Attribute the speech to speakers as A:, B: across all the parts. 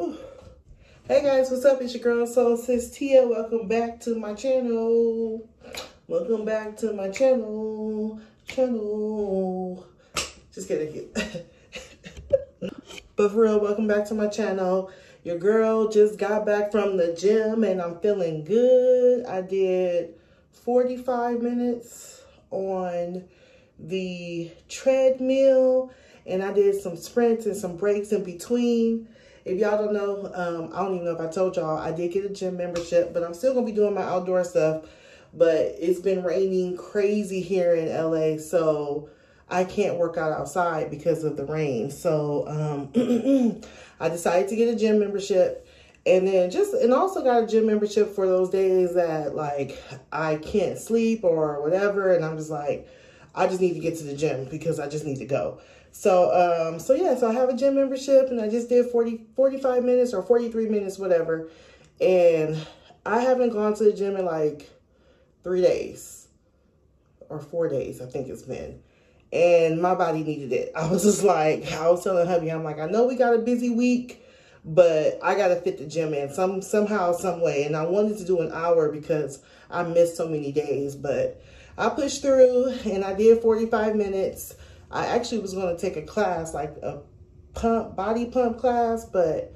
A: Whew. Hey guys, what's up? It's your girl Soul Sis Tia. Welcome back to my channel. Welcome back to my channel. Channel. Just kidding. but for real, welcome back to my channel. Your girl just got back from the gym and I'm feeling good. I did 45 minutes on the treadmill and I did some sprints and some breaks in between. If y'all don't know, um, I don't even know if I told y'all, I did get a gym membership, but I'm still going to be doing my outdoor stuff. But it's been raining crazy here in LA, so I can't work out outside because of the rain. So um, I decided to get a gym membership. And then just, and also got a gym membership for those days that like I can't sleep or whatever. And I'm just like, I just need to get to the gym because I just need to go. So, um, so yeah, so I have a gym membership and I just did 40, 45 minutes or 43 minutes, whatever. And I haven't gone to the gym in like three days or four days, I think it's been. And my body needed it. I was just like, I was telling hubby, I'm like, I know we got a busy week, but I got to fit the gym in some somehow, some way. And I wanted to do an hour because I missed so many days, but I pushed through and I did 45 minutes. I actually was going to take a class, like a pump, body pump class, but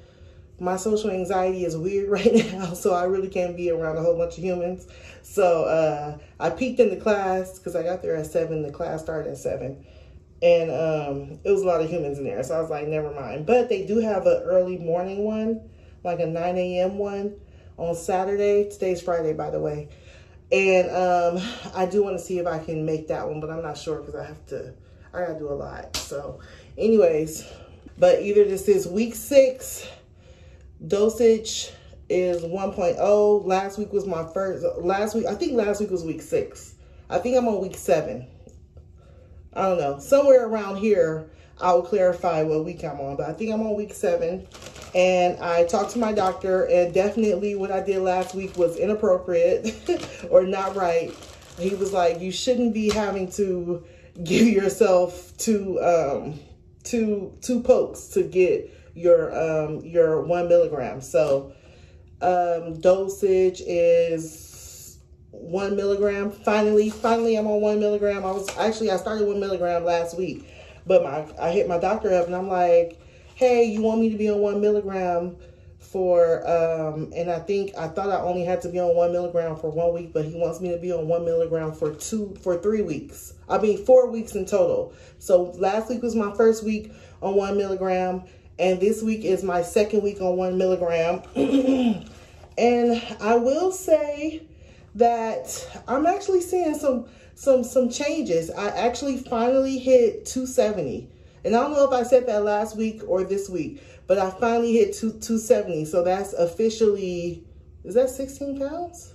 A: my social anxiety is weird right now, so I really can't be around a whole bunch of humans. So uh, I peeked in the class because I got there at 7. The class started at 7. And um, it was a lot of humans in there, so I was like, never mind. But they do have an early morning one, like a 9 a.m. one on Saturday. Today's Friday, by the way. And um, I do want to see if I can make that one, but I'm not sure because I have to I gotta do a lot. So anyways, but either this is week six, dosage is 1.0. Last week was my first, last week, I think last week was week six. I think I'm on week seven. I don't know, somewhere around here, I'll clarify what week I'm on, but I think I'm on week seven. And I talked to my doctor and definitely what I did last week was inappropriate or not right. He was like, you shouldn't be having to give yourself two um two two pokes to get your um your one milligram so um dosage is one milligram finally finally i'm on one milligram i was actually i started one milligram last week but my i hit my doctor up and i'm like hey you want me to be on one milligram for, um, and I think I thought I only had to be on one milligram for one week, but he wants me to be on one milligram for two, for three weeks. I mean, four weeks in total. So last week was my first week on one milligram, and this week is my second week on one milligram. and I will say that I'm actually seeing some, some, some changes. I actually finally hit 270. And I don't know if I said that last week or this week, but I finally hit two, 270. So that's officially, is that 16 pounds?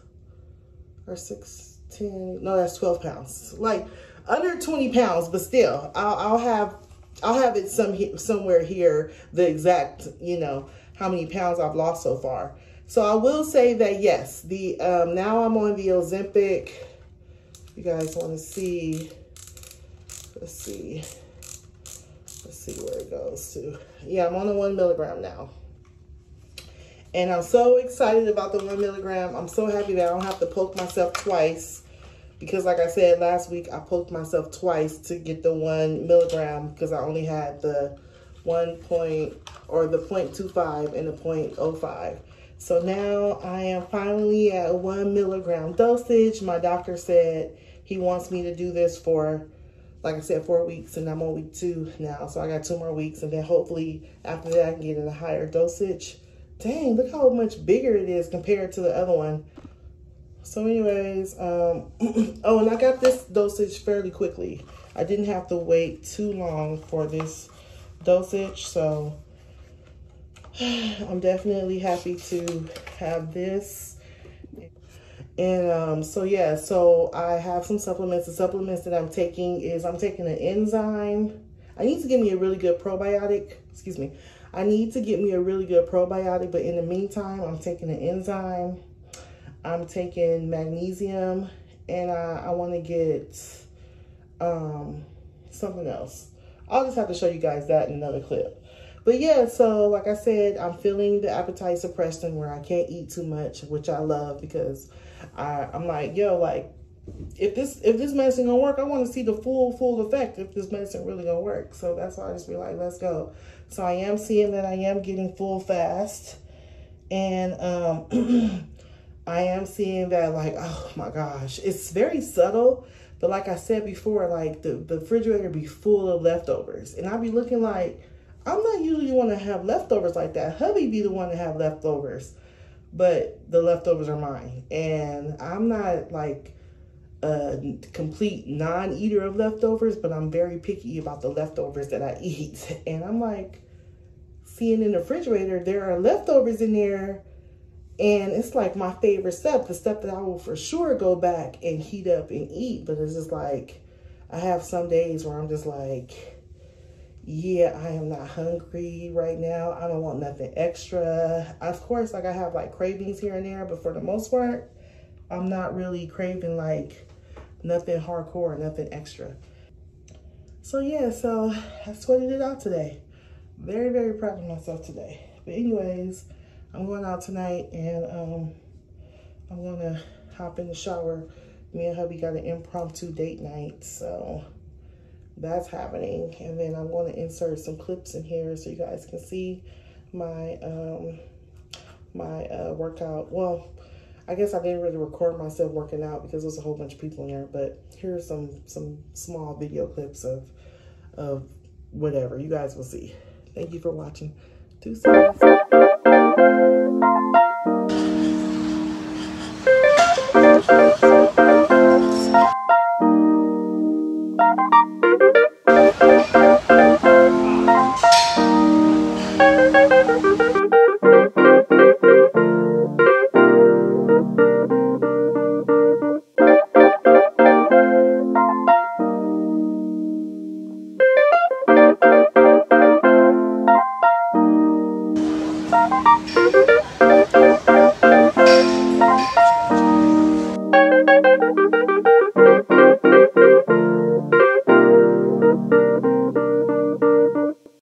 A: Or 16? No, that's 12 pounds. Like under 20 pounds, but still, I'll, I'll have I'll have it some somewhere here, the exact, you know, how many pounds I've lost so far. So I will say that yes, the um, now I'm on the Ozempic. You guys want to see? Let's see Let's see where it goes to. Yeah, I'm on the one milligram now. And I'm so excited about the one milligram. I'm so happy that I don't have to poke myself twice. Because like I said last week, I poked myself twice to get the one milligram because I only had the one point or the 0.25 and the 0.05. So now I am finally at one milligram dosage. My doctor said he wants me to do this for like I said, four weeks, and I'm on week two now. So I got two more weeks, and then hopefully after that I can get in a higher dosage. Dang, look how much bigger it is compared to the other one. So anyways, um, oh, and I got this dosage fairly quickly. I didn't have to wait too long for this dosage, so I'm definitely happy to have this. And um, so, yeah, so I have some supplements. The supplements that I'm taking is I'm taking an enzyme. I need to get me a really good probiotic. Excuse me. I need to get me a really good probiotic, but in the meantime, I'm taking an enzyme. I'm taking magnesium, and I, I want to get um, something else. I'll just have to show you guys that in another clip. But yeah, so like I said, I'm feeling the appetite suppression where I can't eat too much, which I love because I, I'm like, yo, like if this if this medicine gonna work, I want to see the full full effect if this medicine really gonna work. So that's why I just be like, let's go. So I am seeing that I am getting full fast, and um, I am seeing that like, oh my gosh, it's very subtle. But like I said before, like the, the refrigerator be full of leftovers, and I be looking like I'm not usually one to have leftovers like that. Hubby be the one to have leftovers, but the leftovers are mine, and I'm not like a complete non-eater of leftovers, but I'm very picky about the leftovers that I eat. And I'm like, seeing in the refrigerator, there are leftovers in there. And it's like my favorite stuff, the stuff that I will for sure go back and heat up and eat. But it's just like, I have some days where I'm just like, yeah, I am not hungry right now. I don't want nothing extra. Of course, like I have like cravings here and there, but for the most part, I'm not really craving like nothing hardcore, nothing extra. So yeah, so I sweated it out today. Very, very proud of myself today. But anyways, I'm going out tonight and um, I'm gonna hop in the shower. Me and hubby got an impromptu date night, so that's happening. And then I'm gonna insert some clips in here so you guys can see my um, my uh, workout. Well, I guess I didn't really record myself working out because there's a whole bunch of people in there, but here's some some small video clips of of whatever. You guys will see. Thank you for watching. Deuces.